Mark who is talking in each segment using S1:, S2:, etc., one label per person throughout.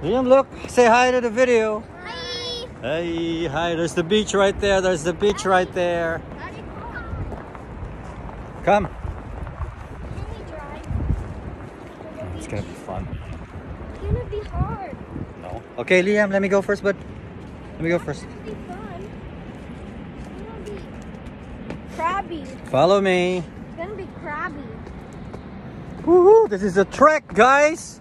S1: Liam, look, say hi to the video.
S2: Hi.
S1: Hey, hi, there's the beach right there. There's the beach right there. Come.
S2: Can we drive?
S1: It's gonna be fun.
S2: It's gonna be hard.
S1: No. Okay, Liam, let me go first, bud. Let me go first.
S2: It's gonna be fun. Be crabby.
S1: Follow me.
S2: It's gonna be crabby.
S1: Woohoo! This is a trek, guys.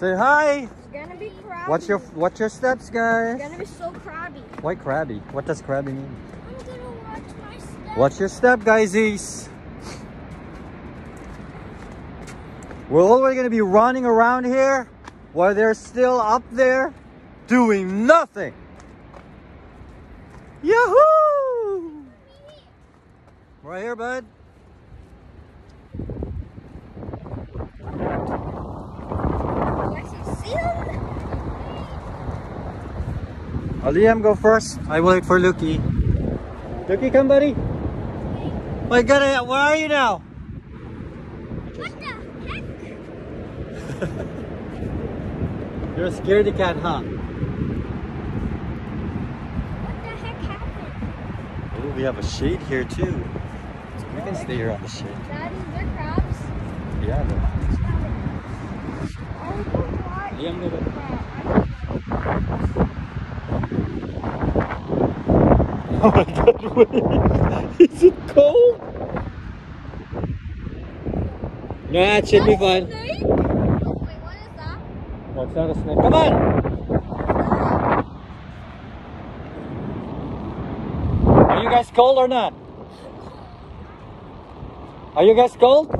S1: Say hi.
S2: It's gonna be crabby.
S1: Watch your watch your steps,
S2: It's
S1: guys.
S2: gonna be so crabby.
S1: Why crabby? What does crabby mean?
S2: I'm gonna watch my step.
S1: Watch your step, guysies. We're already gonna be running around here while they're still up there doing nothing. Yahoo! Right here, bud.
S2: I can see them.
S1: I'll Liam go first. I wait for Lucky. Lucky, come, buddy. My God, where are you now?
S2: What the heck?
S1: You're a scaredy cat, huh?
S2: What the heck happened?
S1: Oh, we have a shade here too. We can stay here on the shade.
S2: Daddy, they're crabs.
S1: Yeah. they're-
S2: Oh.
S1: Liam, go back. Oh my god, wait. Is it cold? Nah, it should be fun.
S2: Snake? Wait, what is that?
S1: No, it's not a snake. Come on! Are you guys cold or not? Are you guys cold?